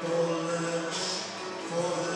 for the,